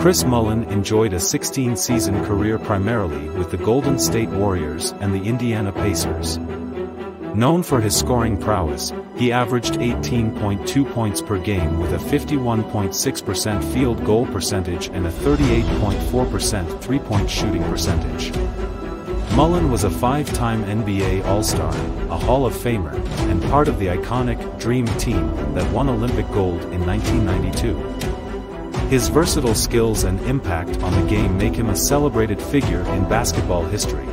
Chris Mullin enjoyed a 16-season career primarily with the Golden State Warriors and the Indiana Pacers. Known for his scoring prowess, he averaged 18.2 points per game with a 51.6% field goal percentage and a 38.4% three-point shooting percentage. Mullin was a five-time NBA All-Star, a Hall of Famer, and part of the iconic Dream Team that won Olympic gold in 1992. His versatile skills and impact on the game make him a celebrated figure in basketball history.